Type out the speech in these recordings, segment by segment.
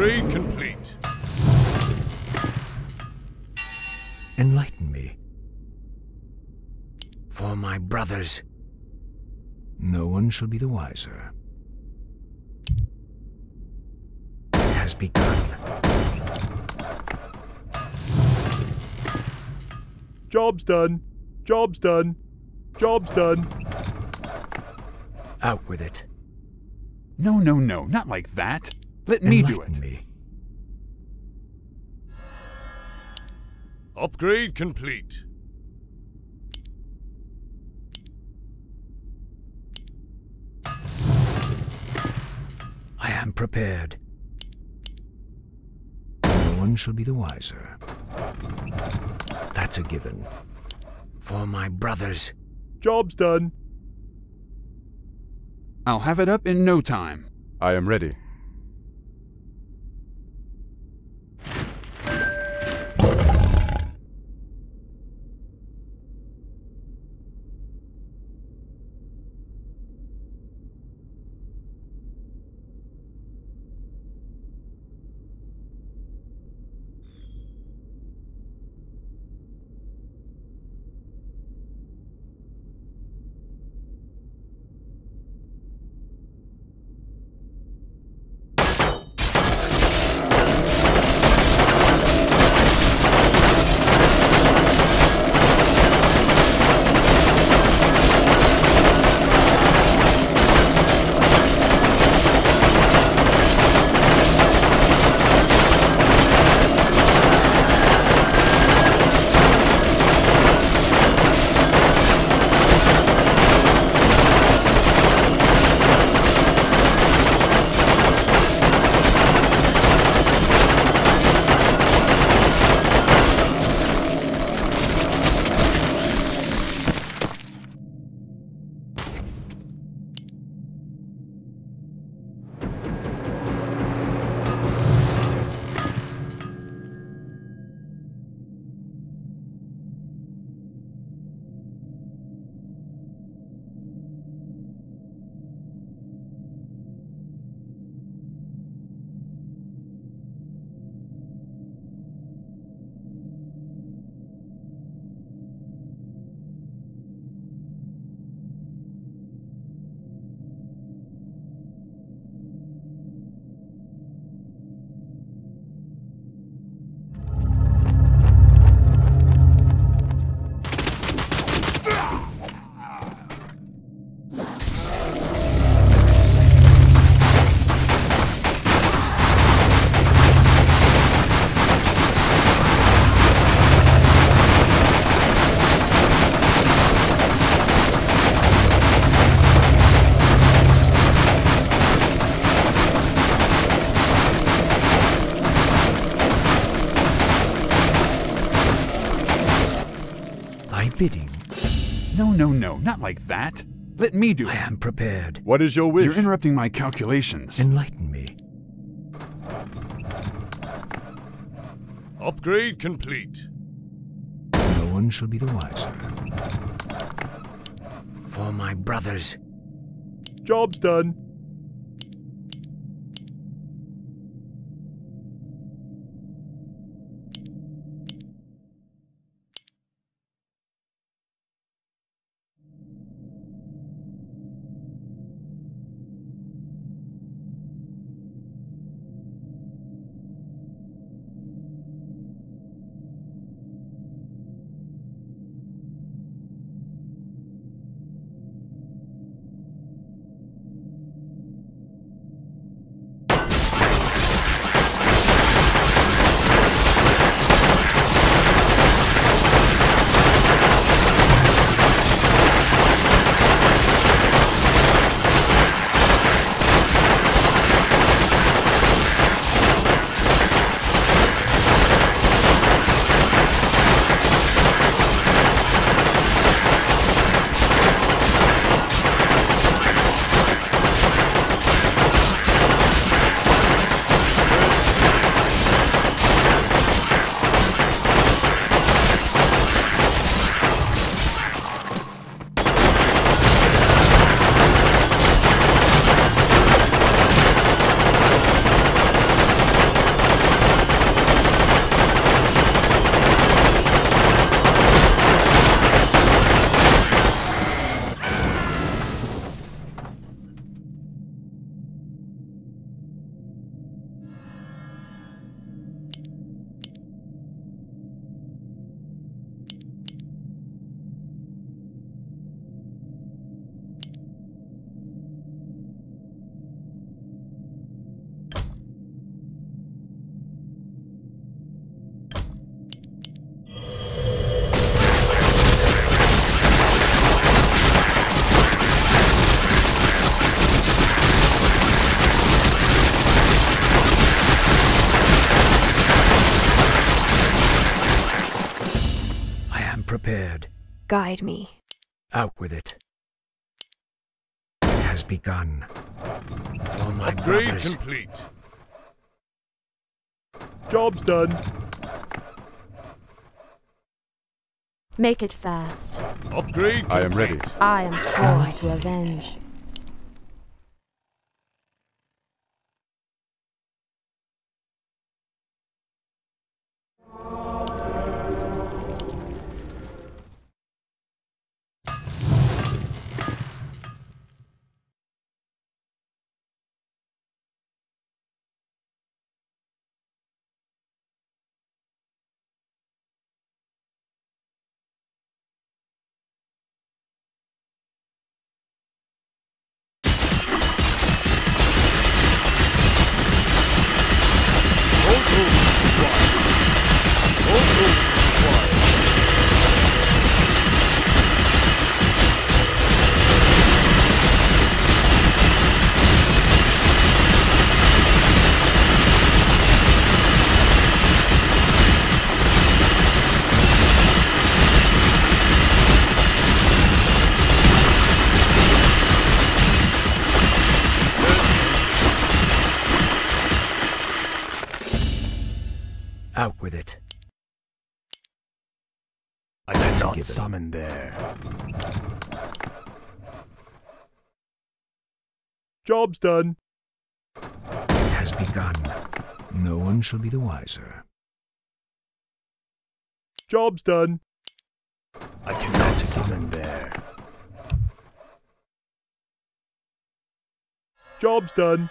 Upgrade complete. Enlighten me. For my brothers. No one shall be the wiser. It has begun. Job's done. Job's done. Job's done. Out with it. No, no, no, not like that. Let me do it. me. Upgrade complete. I am prepared. No one shall be the wiser. That's a given. For my brothers. Job's done. I'll have it up in no time. I am ready. No, no, no, not like that. Let me do it. I am prepared. What is your wish? You're interrupting my calculations. Enlighten me. Upgrade complete. No one shall be the wiser. For my brothers. Job's done. Guide me. Out with it. It has begun. For my Upgrade brothers. complete. Job's done. Make it fast. Upgrade complete. I am ready. I am sworn to avenge. That's a cannot given. summon there. Job's done. It has begun. No one shall be the wiser. Job's done. I cannot summon there. Job's done.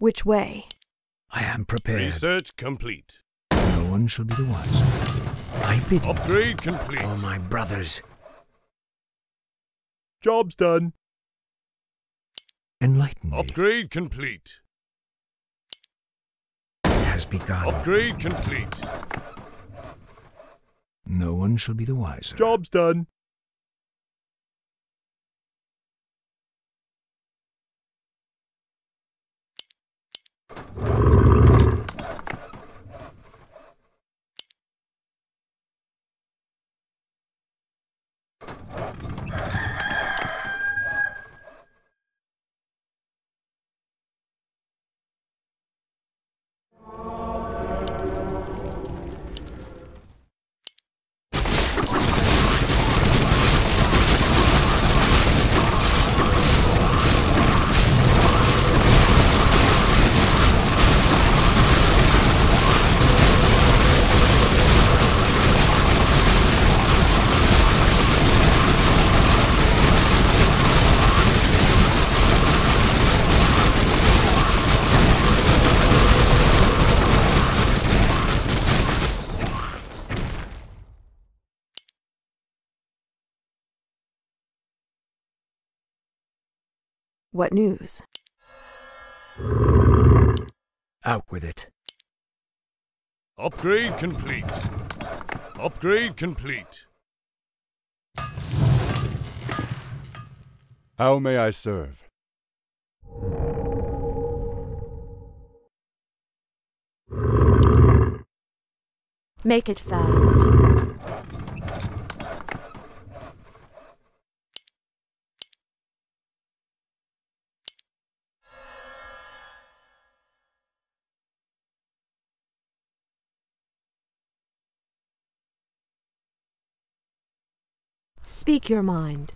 Which way? I am prepared. Research complete. No one shall be the wiser. I bid Upgrade complete. for my brothers. Job's done. Enlighten me. Upgrade complete. It has begun. Upgrade complete. No one shall be the wiser. Job's done. What news? Out with it. Upgrade complete. Upgrade complete. How may I serve? Make it fast. Speak your mind.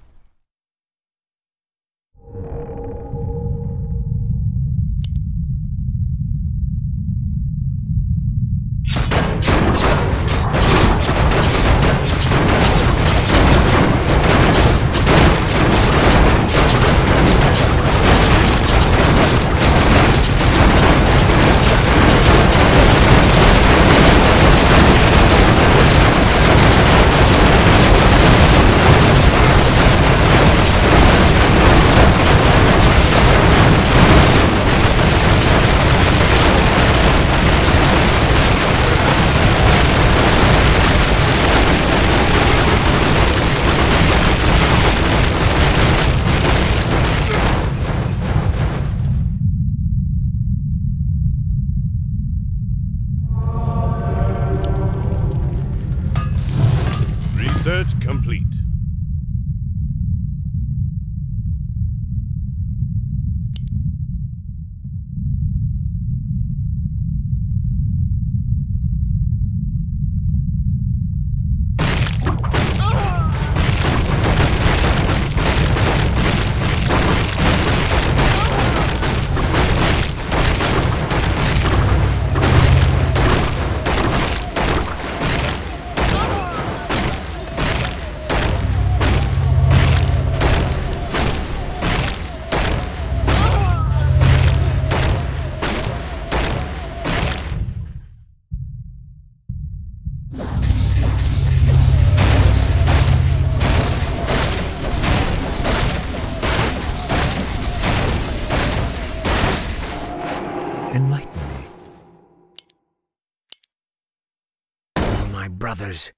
My brothers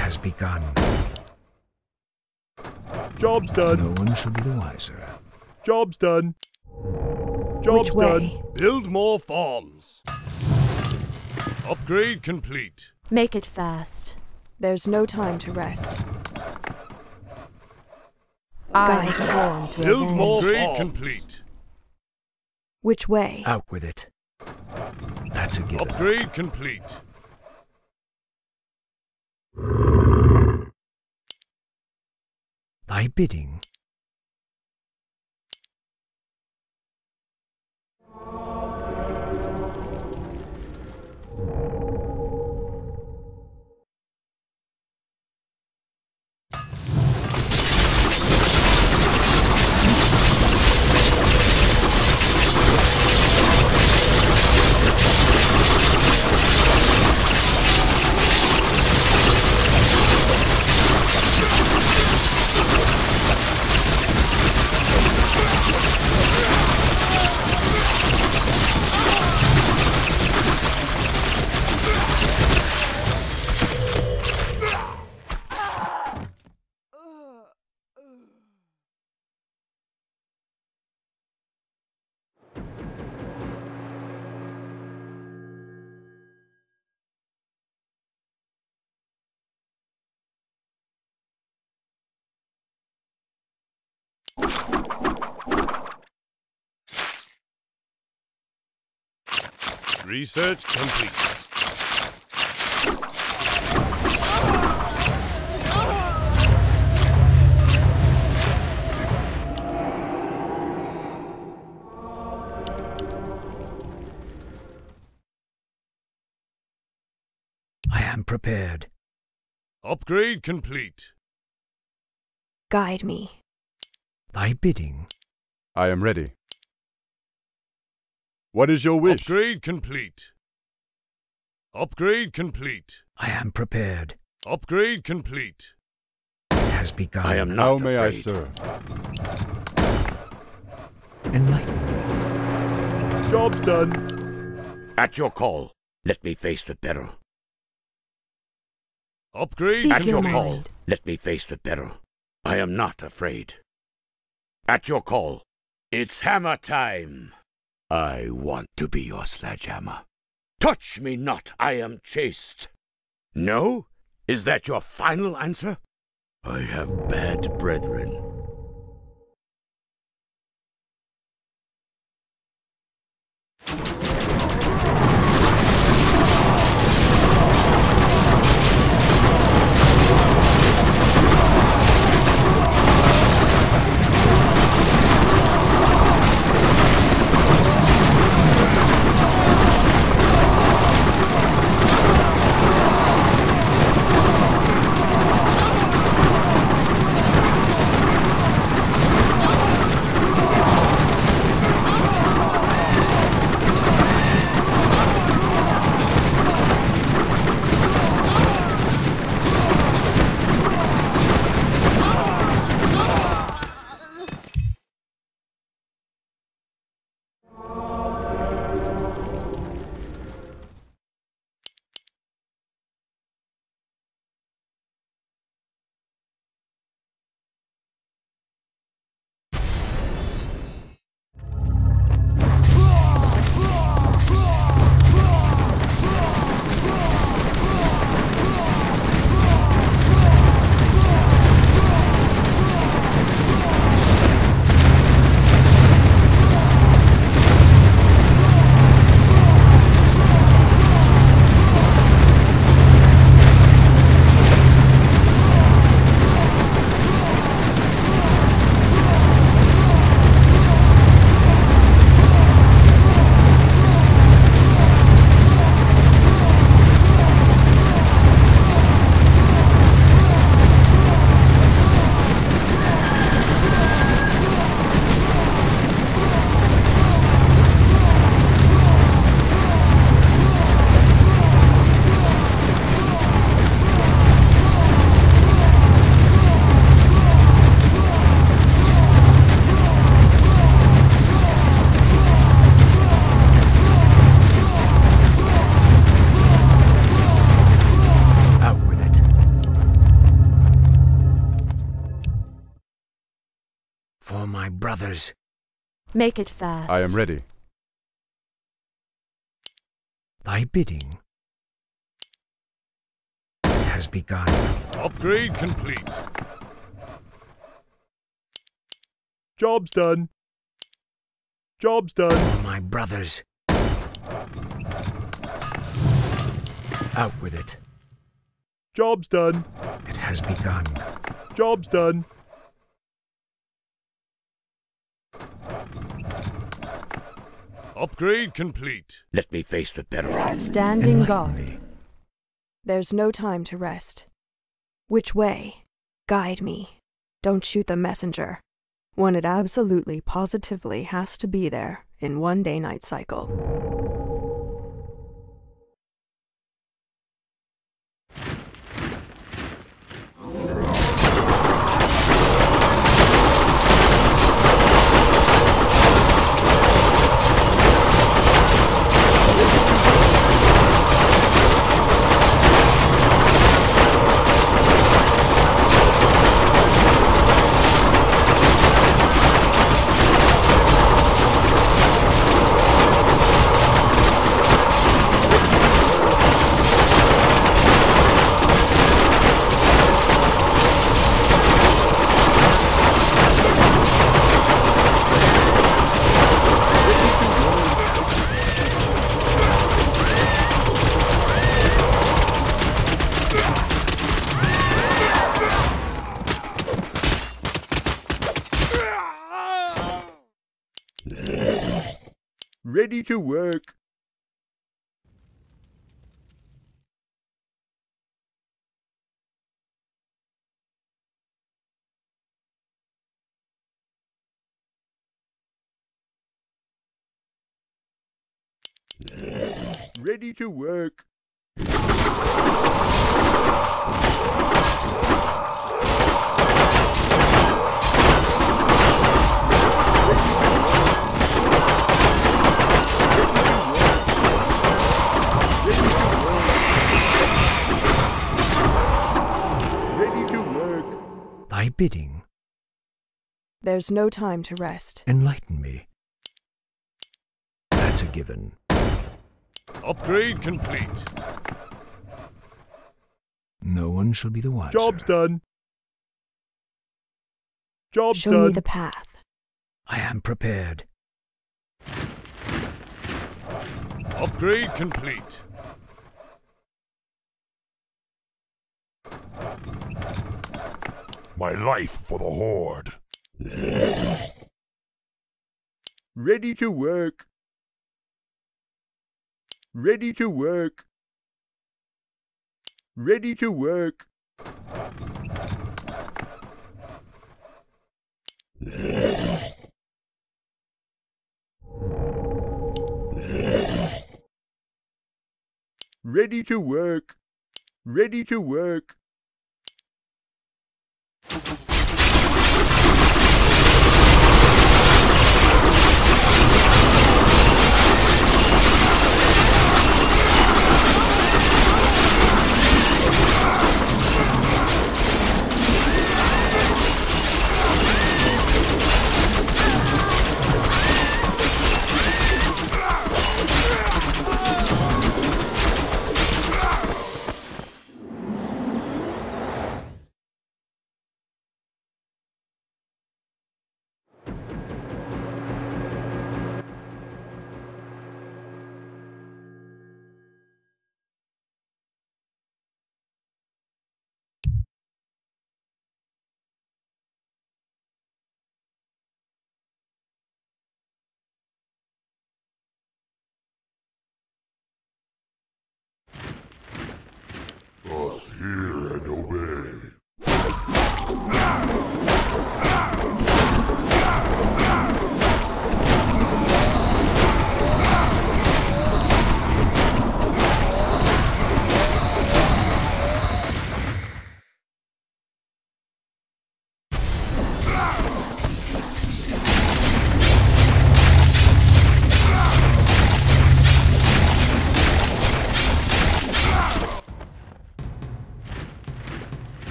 has begun. Job's done. No one should be the wiser. Job's done. Job's Which done. way? Build more farms. Upgrade complete. Make it fast. There's no time to rest. I Guys. am sworn to Build avenge. more Upgrade farms. complete. Which way? Out with it. That's a given. Upgrade complete. Thy bidding. Research complete. I am prepared. Upgrade complete. Guide me. Thy bidding. I am ready. What is your wish? Upgrade complete. Upgrade complete. I am prepared. Upgrade complete. Has begun. I am How not may I afraid. serve? Enlighten me. Job's done. At your call, let me face the peril. Upgrade Speak At your your complete. call, let me face the peril. I am not afraid. At your call, it's hammer time. I want to be your sledgehammer. Touch me not, I am chaste. No? Is that your final answer? I have bad brethren. Make it fast. I am ready. Thy bidding has begun. Upgrade complete. Job's done. Job's done. For my brothers. Out with it. Job's done. It has begun. Job's done. Upgrade complete. Let me face the peril. Standing Enlighten guard. me. There's no time to rest. Which way? Guide me. Don't shoot the messenger. When it absolutely, positively has to be there in one day night cycle. Ready to work. Ready to work. Work. Thy bidding. There's no time to rest. Enlighten me. That's a given. Upgrade complete. No one shall be the wiser. Job's done. Job's Show done. Show me the path. I am prepared. Upgrade complete. My life for the Horde. Ready to work. Ready to work. Ready to work. Ready to work. Ready to work. Thank you.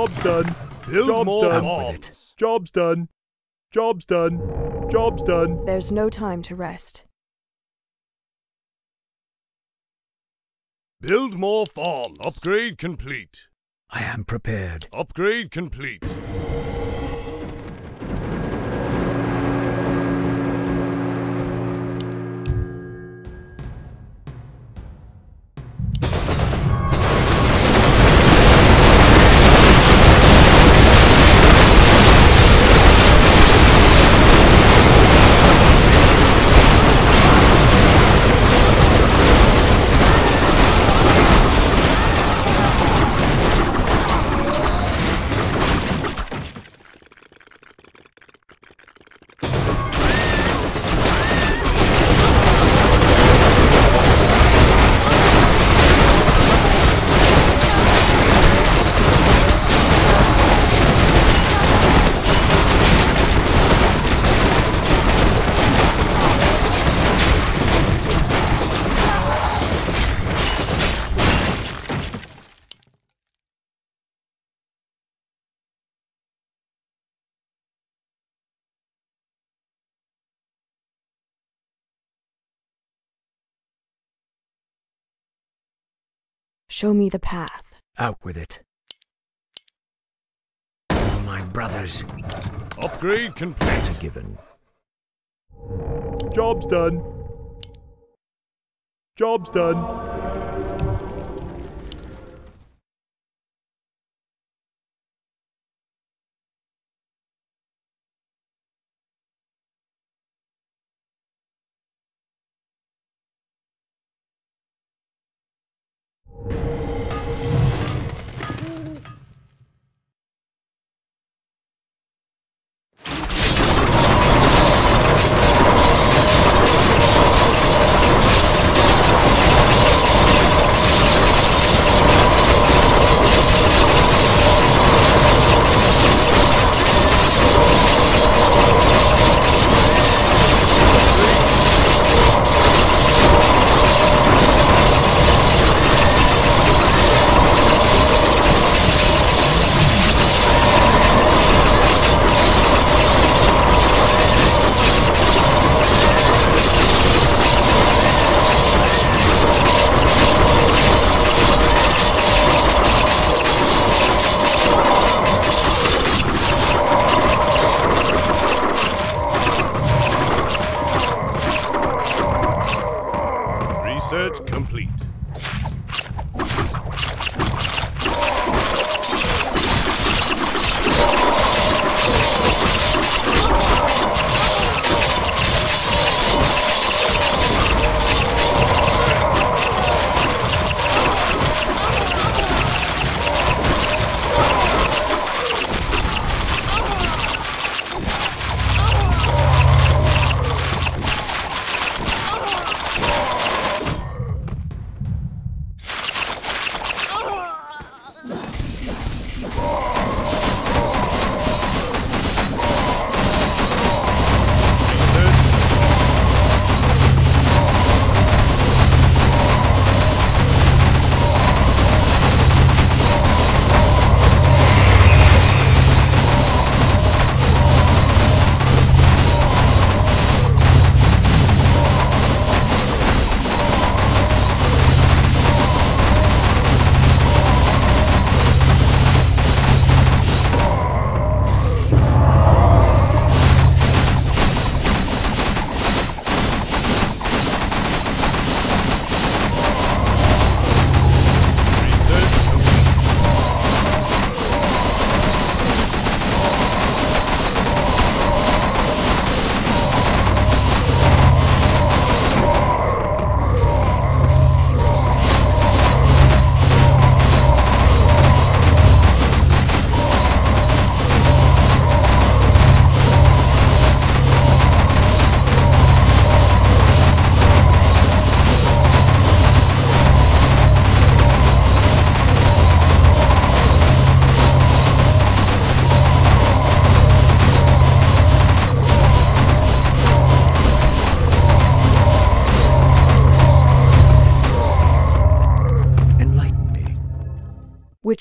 Wiser. Job's done. Build Job's more done. bombs. Job's done. Job's done. Job's done. There's no time to rest. Build more farms. Upgrade complete. I am prepared. Upgrade complete. Show me the path. Out with it. All my brothers. Upgrade complete. That's a given. Job's done. Job's done.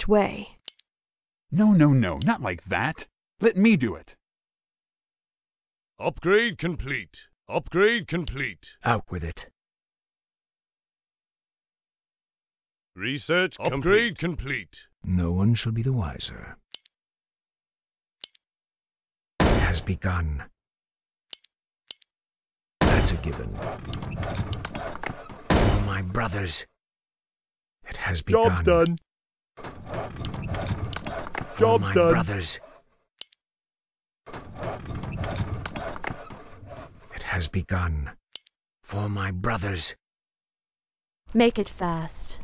Way? No, no, no, not like that. Let me do it. Upgrade complete. Upgrade complete. Out with it. Research Upgrade complete. No one shall be the wiser. It has begun. That's a given. For my brothers. It has begun. Job's done. For Job's my done. brothers. It has begun. For my brothers. Make it fast.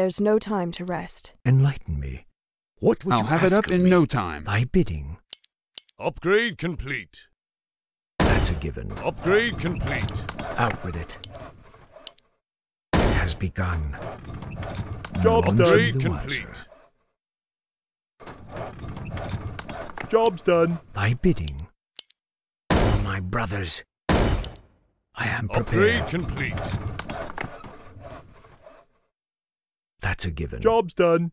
There's no time to rest. Enlighten me. What would I'll you have it up in no time. Thy bidding. Upgrade complete. That's a given. Upgrade complete. Out with it. It has begun. Job's no done. shall Upgrade complete. wiser. Job's done. Thy bidding. For my brothers. I am prepared. Upgrade complete. That's a given. Job's done.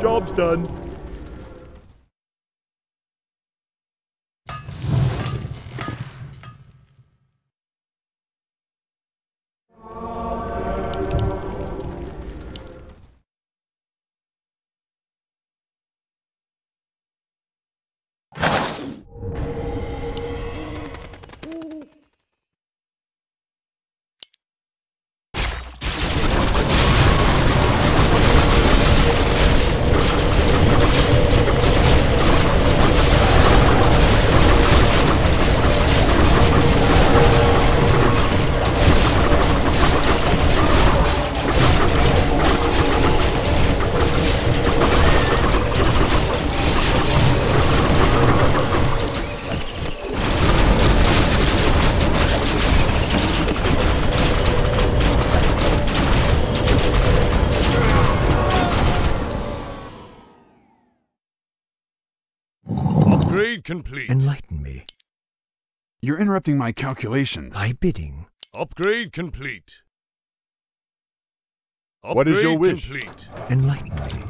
Job's done. Complete. Enlighten me. You're interrupting my calculations. Thy bidding. Upgrade complete. What is your wish? Complete. Enlighten me.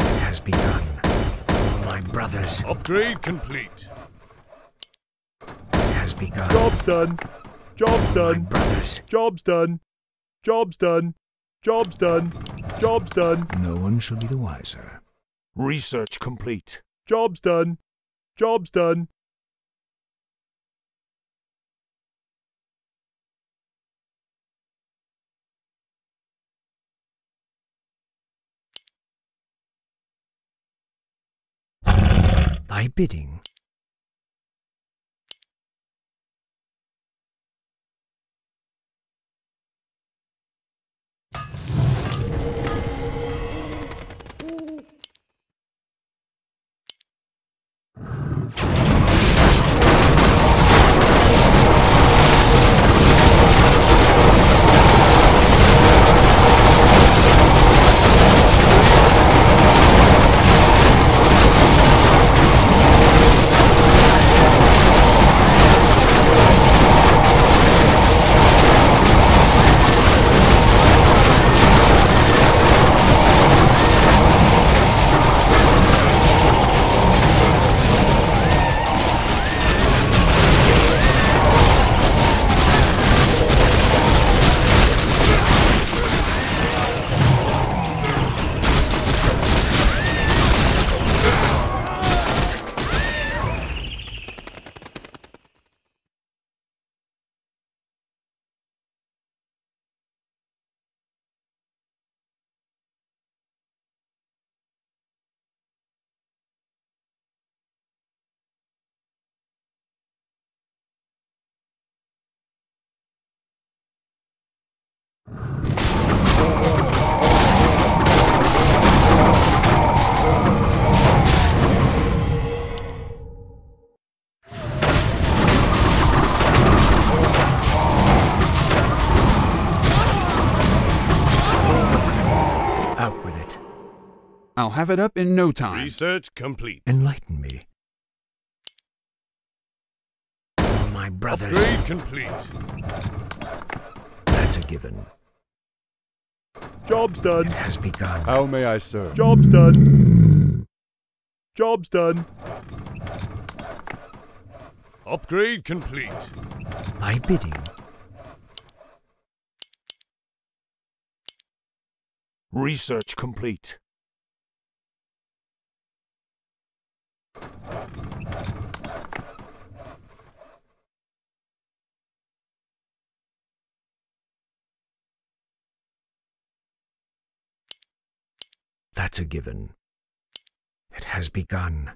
It has begun. For my brothers. Upgrade complete. It has begun. Job's done. Job's For my done. brothers. Job's done. Job's done. Job's done. Job's done. No one shall be the wiser. Research complete. Job's done. Job's done. Thy bidding. Have it up in no time. Research complete. Enlighten me. For my brothers, Upgrade complete. that's a given. Job's done. It has begun. How may I serve? Job's done. Job's done. Upgrade complete. Thy bidding. Research complete. That's a given. It has begun.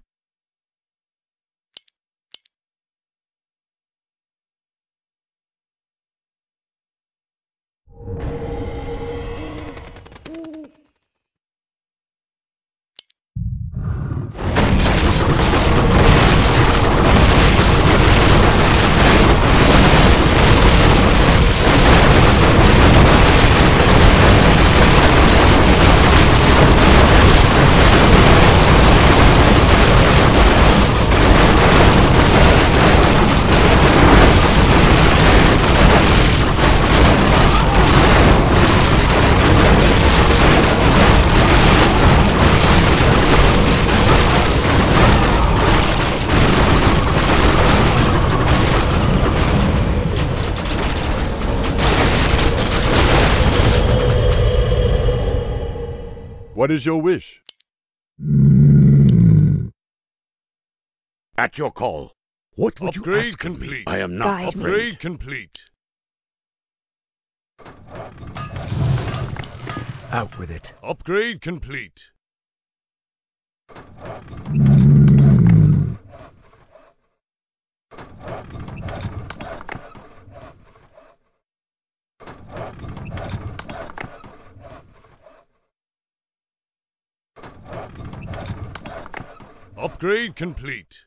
What is your wish? At your call. What would you Upgrade ask of me? complete. I am not Guide afraid. Upgrade complete. Out with it. Upgrade complete. Upgrade complete.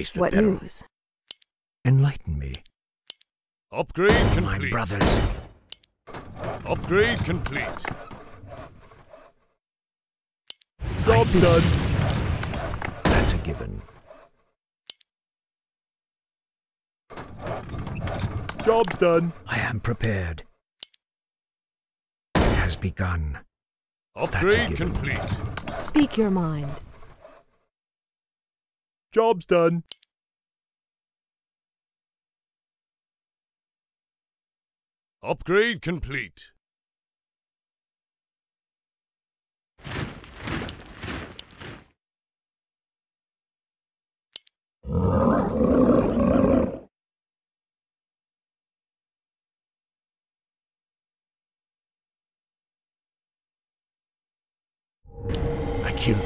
Face the What peril. news? Enlighten me. Upgrade For my complete. brothers, Upgrade complete. Job's done. that's a given. Job's done. I am prepared. It has begun. Upgrade complete. Speak your mind. Job's done. Upgrade complete. I kill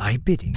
Thy bidding.